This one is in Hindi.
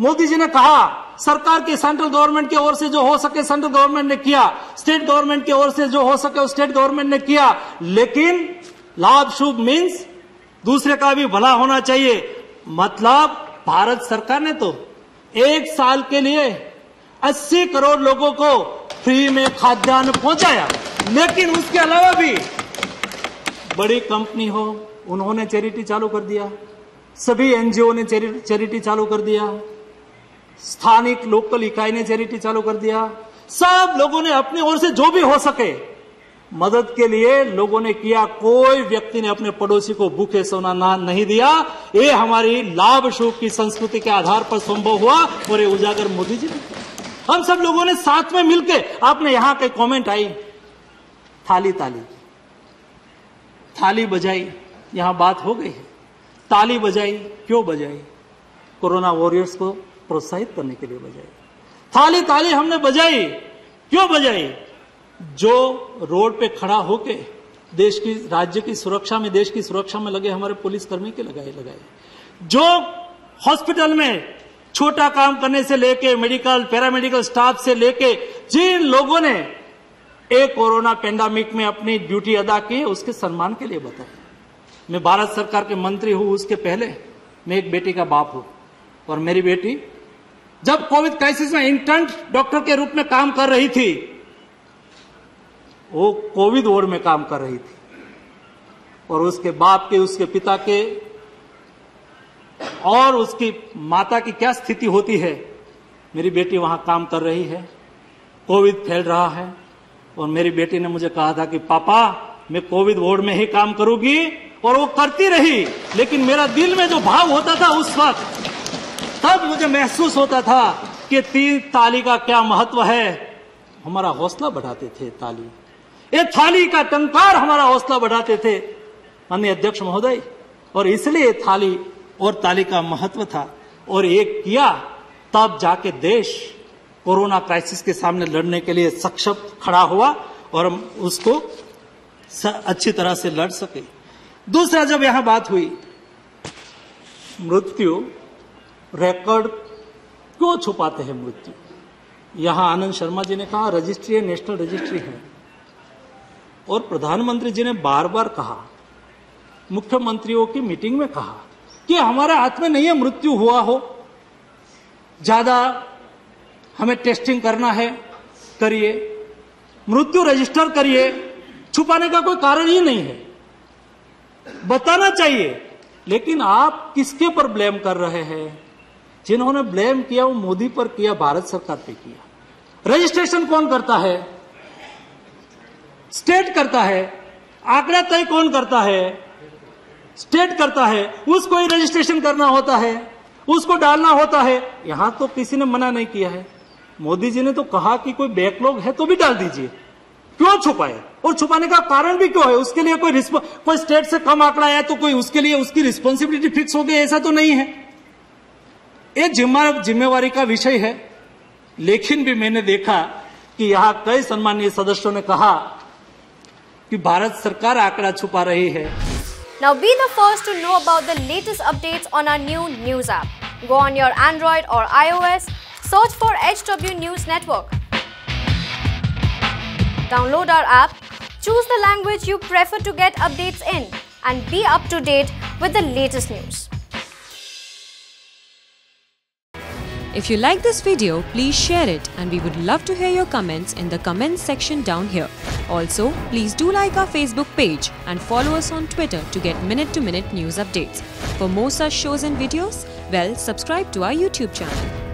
मोदी जी ने कहा, सरकार की सेंट्रल गवर्नमेंट की ओर से जो हो सके सेंट्रल गवर्नमेंट ने किया स्टेट गवर्नमेंट की ओर से जो हो सके स्टेट गवर्नमेंट ने किया, लेकिन लाभ शुभ मीन्स दूसरे का भी भला होना चाहिए। मतलब भारत सरकार ने तो एक साल के लिए 80 करोड़ लोगों को फ्री में खाद्यान्न पहुँचाया। लेकिन उसके अलावा भी बड़ी कंपनी हो, उन्होंने चैरिटी चालू कर दिया। सभी एनजीओ ने चैरिटी चालू कर दिया। स्थानिक लोकल इकाई ने चैरिटी चालू कर दिया। सब लोगों ने अपनी ओर से जो भी हो सके मदद के लिए लोगों ने किया। कोई व्यक्ति ने अपने पड़ोसी को भूखे सोना नहीं दिया। ये हमारी लाभ शुभ की संस्कृति के आधार पर संभव हुआ और ये उजागर मोदी जी ने हम सब लोगों ने साथ में मिलकर आपने यहाँ के कमेंट आई। थाली ताली थाली बजाई। यहाँ बात हो गई ताली बजाई। क्यों बजाई? कोरोना वॉरियर्स को प्रोत्साहित करने के लिए बजाई। थाली ताली हमने बजाई। क्यों बजाई? जो रोड पे खड़ा होके देश की, राज्य की सुरक्षा में, देश की सुरक्षा में लगे हमारे पुलिसकर्मी के लगाए लगाए। जो हॉस्पिटल में छोटा काम करने से लेके, मेडिकल, पैरामेडिकल स्टाफ से लेके, जिन लोगों ने एक कोरोना पेंडामिक में अपनी ड्यूटी अदा की, उसके सम्मान के लिए बताया मैं भारत सरकार के मंत्री हूँ, उसके पहले मैं एक बेटी का बाप हूँ और मेरी बेटी जब कोविड क्राइसिस में इंटर्न डॉक्टर के रूप में काम कर रही थी, वो कोविड वार्ड में काम कर रही थी। और उसके बाप के, उसके पिता के, और उसकी माता की क्या स्थिति होती है, मेरी बेटी वहाँ काम कर रही है, कोविड फैल रहा है, और मेरी बेटी ने मुझे कहा था कि, पापा, मैं कोविड वार्ड में ही काम करूँगी, और वो करती रही, लेकिन मेरा दिल में जो भाव होता था उस वक्त तब मुझे महसूस होता था कि तीन ताली का क्या महत्व है। हमारा हौसला बढ़ाते थे ताली। ये थाली का टंकार हमारा हौसला बढ़ाते थे। माननीय अध्यक्ष महोदय, और इसलिए थाली और ताली का महत्व था। और एक किया, तब जाके देश कोरोना क्राइसिस के सामने लड़ने के लिए सक्षम खड़ा हुआ, और हम उसको अच्छी तरह से लड़ सके। दूसरा जब यहाँ बात हुई, मृत्यु रिकॉर्ड क्यों छुपाते हैं मृत्यु? यहाँ आनंद शर्मा जी ने कहा, रजिस्ट्री है, नेशनल रजिस्ट्री है। और प्रधानमंत्री जी ने बार बार कहा, मुख्यमंत्रियों की मीटिंग में कहा कि हमारे हाथ में नहीं है मृत्यु हुआ हो। ज़्यादा हमें टेस्टिंग करना है, करिए। मृत्यु रजिस्टर करिए, छुपाने का कोई कारण ही नहीं है। बताना चाहिए, लेकिन आप किसके पर ब्लेम कर रहे हैं? जिन्होंने ब्लेम किया, वो मोदी पर किया, भारत सरकार पे किया। रजिस्ट्रेशन कौन करता है? स्टेट करता है। आंकड़ा तय कौन करता है? स्टेट करता है। उसको ही रजिस्ट्रेशन करना होता है। उसको डालना होता है। यहाँ तो किसी ने मना नहीं किया है। मोदी जी ने तो कहा कि कोई बैकलॉग है तो भी डाल दीजिए। क्यों छुपाए? और छुपाने का कारण भी क्यों है? उसके लिए कोई कोई स्टेट से कम आंकड़ा आया तो कोई उसके लिए उसकी रिस्पॉन्सिबिलिटी फिक्स हो गई, ऐसा तो नहीं है। ये जिम्मा जिम्मेवारी का विषय है लेकिन भी मैंने देखा कि यहाँ कई सम्मानीय सदस्यों ने कहा कि भारत सरकार आंकड़ा छुपा रही है Now be the first to know about the latest updates on our new news app. Go on your Android or iOS, search for HW News Network. Download our app, choose the language you prefer to get updates in, and be up to date with the latest news. If you like this video, please share it and we would love to hear your comments in the comments section down here. Also, please do like our Facebook page and follow us on Twitter to get minute to minute news updates. For more such shows and videos, well, subscribe to our YouTube channel.